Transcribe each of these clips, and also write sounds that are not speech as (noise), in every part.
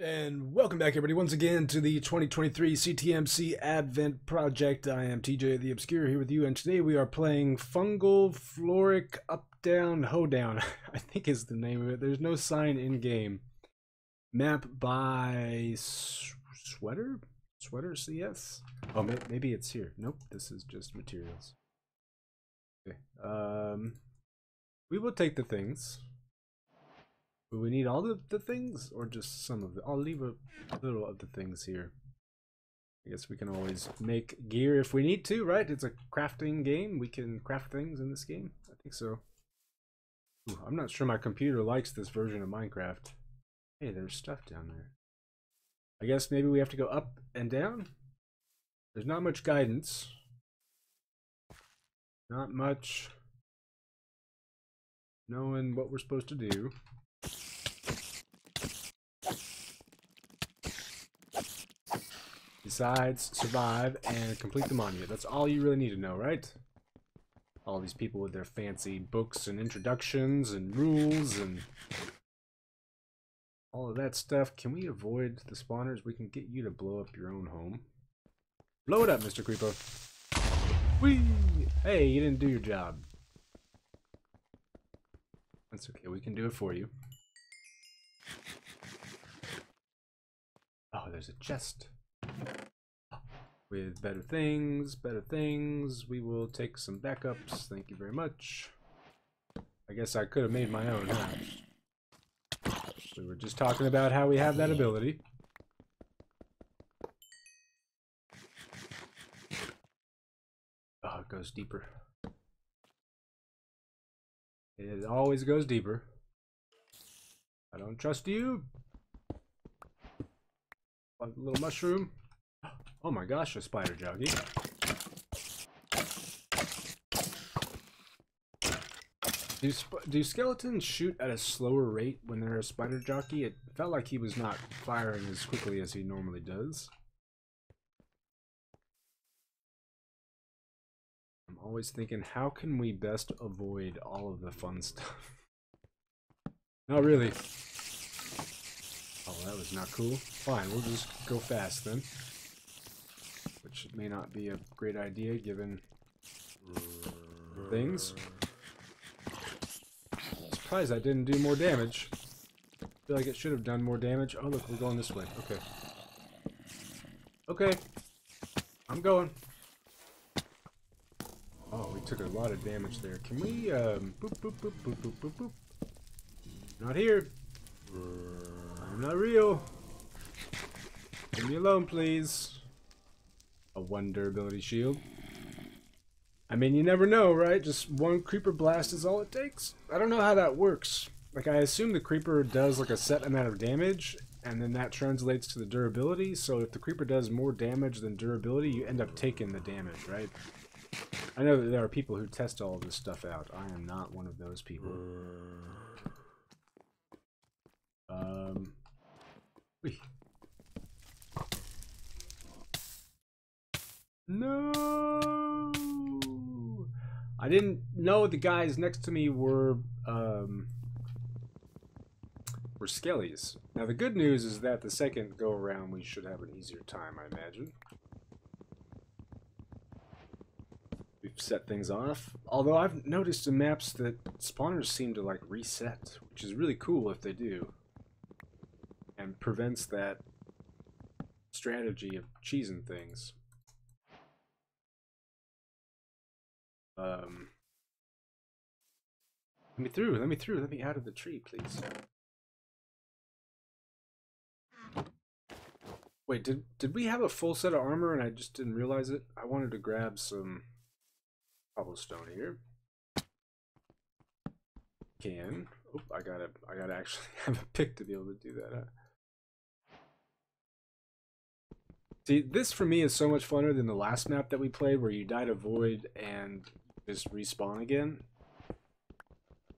And welcome back, everybody, once again to the 2023 CTMC Advent Project. I am TJ the Obscure here with you, and today we are playing Fungal Floric Up Down Hoedown. (laughs) I think is the name of it. There's no sign in game. Map by Sweater? Sweater CS? Oh, maybe it's here. Nope, this is just materials. Okay. Um, we will take the things. Do we need all the, the things or just some of it? I'll leave a little of the things here. I guess we can always make gear if we need to, right? It's a crafting game. We can craft things in this game. I think so. Ooh, I'm not sure my computer likes this version of Minecraft. Hey, there's stuff down there. I guess maybe we have to go up and down? There's not much guidance. Not much knowing what we're supposed to do. Besides, survive and complete the monument. That's all you really need to know, right? All these people with their fancy books and introductions and rules and all of that stuff. Can we avoid the spawners? We can get you to blow up your own home. Blow it up, Mr. Creepo. Whee! Hey, you didn't do your job. That's okay, we can do it for you. Oh, there's a chest. With better things, better things, we will take some backups. Thank you very much. I guess I could have made my own, huh? We were just talking about how we have that ability. Oh, it goes deeper. It always goes deeper. I don't trust you. A little mushroom. Oh my gosh, a spider jockey. Do, do skeletons shoot at a slower rate when they're a spider jockey? It felt like he was not firing as quickly as he normally does. I'm always thinking, how can we best avoid all of the fun stuff? (laughs) Not really. Oh, that was not cool. Fine, we'll just go fast then. Which may not be a great idea given things. Surprised I didn't do more damage. feel like it should have done more damage. Oh look, we're going this way. Okay. Okay. I'm going. Oh, we took a lot of damage there. Can we, um, boop, boop, boop, boop, boop, boop, boop. Not here. I'm not real. Leave me alone, please. A one durability shield. I mean, you never know, right? Just one creeper blast is all it takes. I don't know how that works. Like, I assume the creeper does like a set amount of damage, and then that translates to the durability. So if the creeper does more damage than durability, you end up taking the damage, right? I know that there are people who test all of this stuff out. I am not one of those people. Um. whee. No. I didn't know the guys next to me were um were skellies. Now the good news is that the second go around we should have an easier time, I imagine. We've set things off. Although I've noticed in maps that spawners seem to like reset, which is really cool if they do. And prevents that strategy of cheesing things. Um, let me through, let me through, let me out of the tree, please. Wait, did did we have a full set of armor and I just didn't realize it? I wanted to grab some cobblestone here. Can. Oh, I gotta I gotta actually (laughs) have a pick to be able to do that. Huh? See, this for me is so much funner than the last map that we played where you died a void and just respawn again.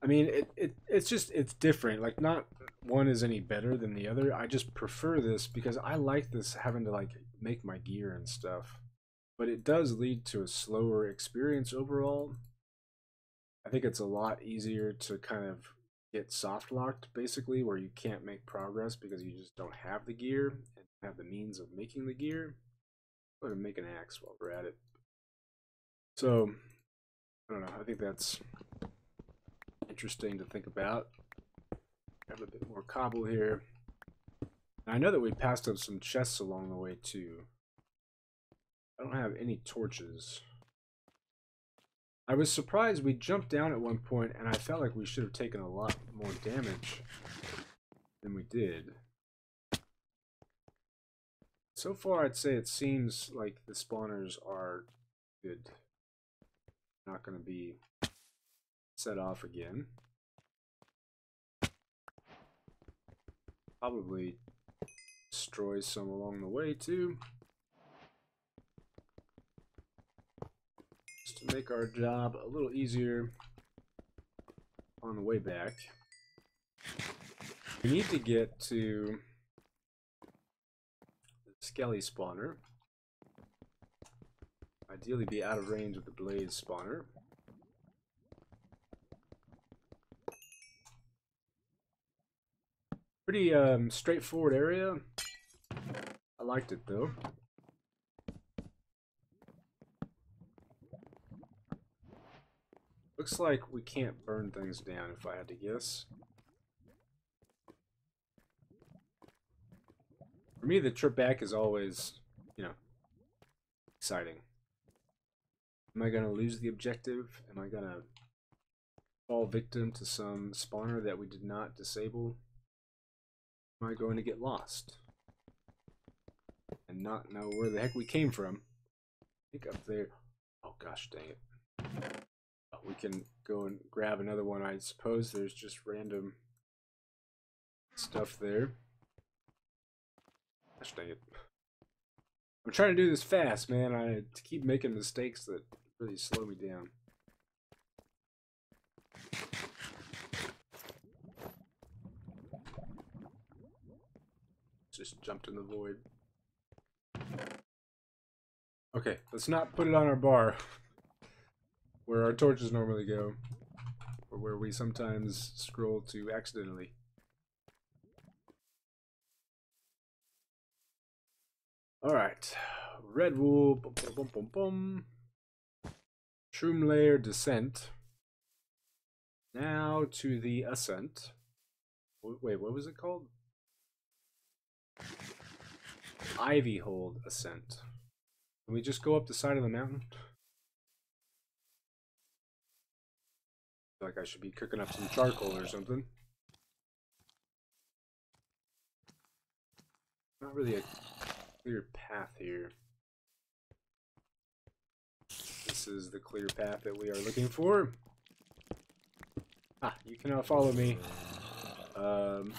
I mean, it, it it's just, it's different. Like, not one is any better than the other. I just prefer this because I like this having to, like, make my gear and stuff. But it does lead to a slower experience overall. I think it's a lot easier to kind of get soft locked basically where you can't make progress because you just don't have the gear and have the means of making the gear. I'm gonna make an axe while we're at it. So I don't know, I think that's interesting to think about. Have a bit more cobble here. I know that we passed up some chests along the way too. I don't have any torches. I was surprised we jumped down at one point and I felt like we should have taken a lot more damage than we did. So far I'd say it seems like the spawners are good. Not going to be set off again. Probably destroy some along the way too. Just to make our job a little easier on the way back. We need to get to the Skelly spawner. Ideally be out of range of the blade spawner. Pretty um, straightforward area. I liked it though. Looks like we can't burn things down if I had to guess. For me, the trip back is always, you know, exciting. Am I going to lose the objective? Am I going to fall victim to some spawner that we did not disable? Am I going to get lost? And not know where the heck we came from? I think up there. Oh gosh dang it. Oh, we can go and grab another one. I suppose there's just random stuff there. Gosh dang it. I'm trying to do this fast, man. I keep making mistakes that really slow me down. Just jumped in the void. Okay, let's not put it on our bar. (laughs) where our torches normally go. Or where we sometimes scroll to accidentally. Alright. Red wool. Boom, boom, boom, boom, boom. Shroomlair descent. Now to the ascent. Wait, what was it called? Ivyhold ascent. Can we just go up the side of the mountain? like I should be cooking up some charcoal or something. Not really a clear path here. This is the clear path that we are looking for. Ah, you cannot follow me. Um,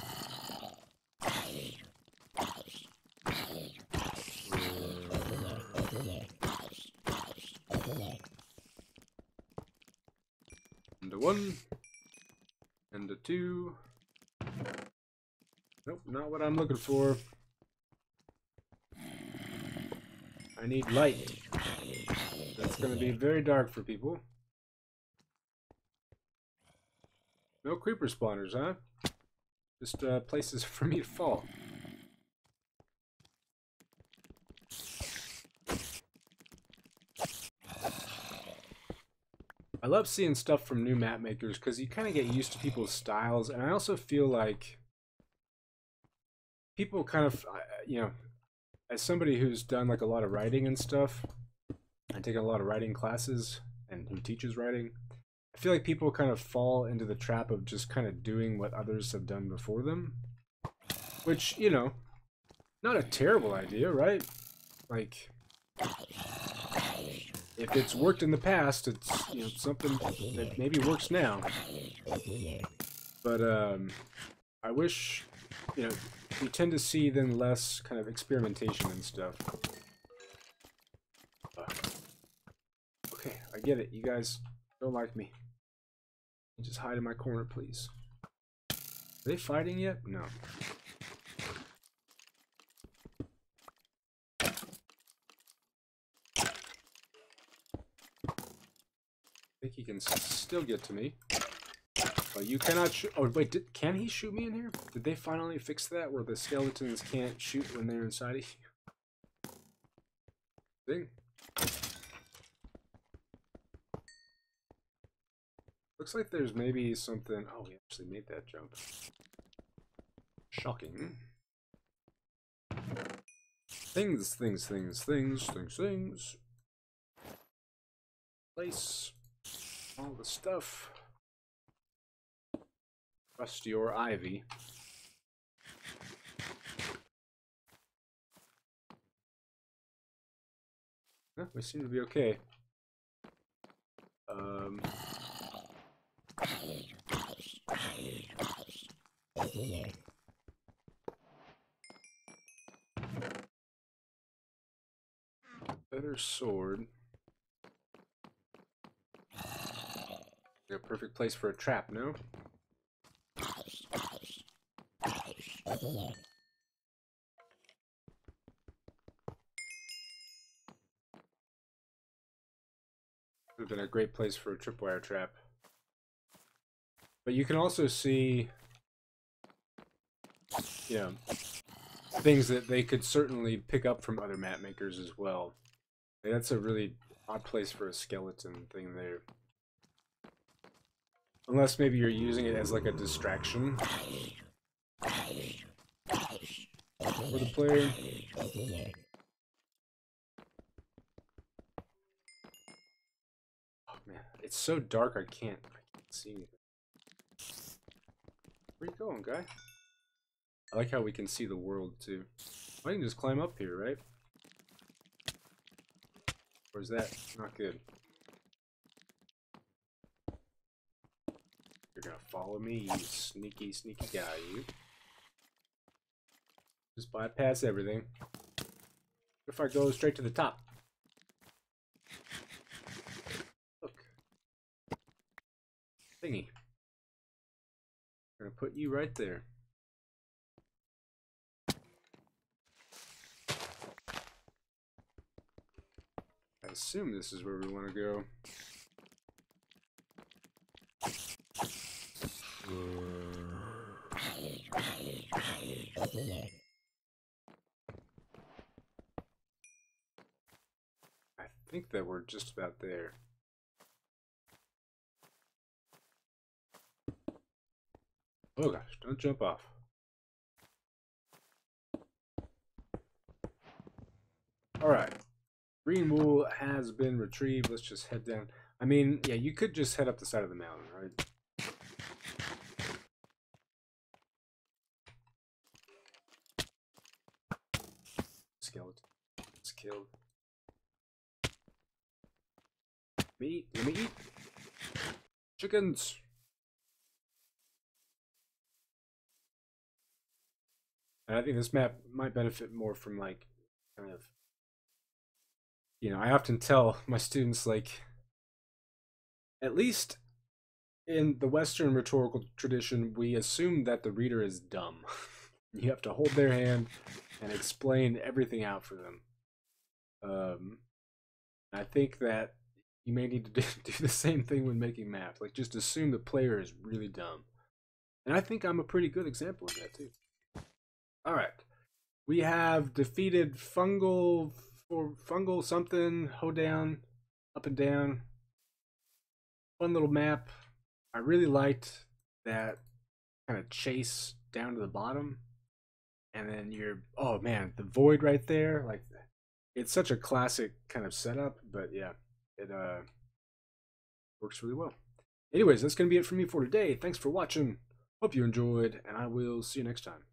and a one, and a two. Nope, not what I'm looking for. I need light. That's going to be very dark for people. No creeper spawners, huh? Just uh, places (laughs) for me to fall. I love seeing stuff from new map makers because you kind of get used to people's styles, and I also feel like people kind of, you know, as somebody who's done like a lot of writing and stuff, and taken a lot of writing classes and who teaches writing, I feel like people kind of fall into the trap of just kind of doing what others have done before them, which you know, not a terrible idea, right? Like if it's worked in the past, it's you know something that maybe works now. But um, I wish you know we tend to see then less kind of experimentation and stuff. Uh, okay, I get it. You guys don't like me. Just hide in my corner, please. Are they fighting yet? No. I think he can still get to me. Oh, you cannot shoot. Oh, wait, did, can he shoot me in here? Did they finally fix that where the skeletons can't shoot when they're inside of you? Thing. Looks like there's maybe something. Oh, we actually made that jump. Shocking. Things, things, things, things, things, things. Place all the stuff. Trust your ivy. we seem to be okay. Um. Better sword. A perfect place for a trap, no? Would have been a great place for a tripwire trap. But you can also see, yeah, things that they could certainly pick up from other map makers as well. that's a really odd place for a skeleton thing there. Unless maybe you're using it as like a distraction for the player. Oh man, it's so dark I can't, I can't see anything. Where you going, guy? I like how we can see the world too. I can just climb up here, right? Or is that not good? You're gonna follow me, you sneaky, sneaky guy, you. Just bypass everything. If I go straight to the top? Look. Thingy. I'm gonna put you right there. I assume this is where we want to go. I think that we're just about there. Oh gosh, don't jump off. Alright. Green wool has been retrieved. Let's just head down. I mean, yeah, you could just head up the side of the mountain, right? Skeleton. It's killed. Meat. Let me eat. Chickens. And I think this map might benefit more from like kind of you know, I often tell my students like at least in the Western rhetorical tradition, we assume that the reader is dumb. (laughs) you have to hold their hand and explain everything out for them. Um, I think that you may need to do, (laughs) do the same thing when making maps. Like, just assume the player is really dumb. And I think I'm a pretty good example of that, too. Alright. We have defeated fungal or fungal something, hoedown, up and down. Fun little map. I really liked that kind of chase down to the bottom. And then you're, oh man, the void right there. Like, it's such a classic kind of setup, but yeah, it uh works really well. Anyways, that's going to be it for me for today. Thanks for watching. Hope you enjoyed, and I will see you next time.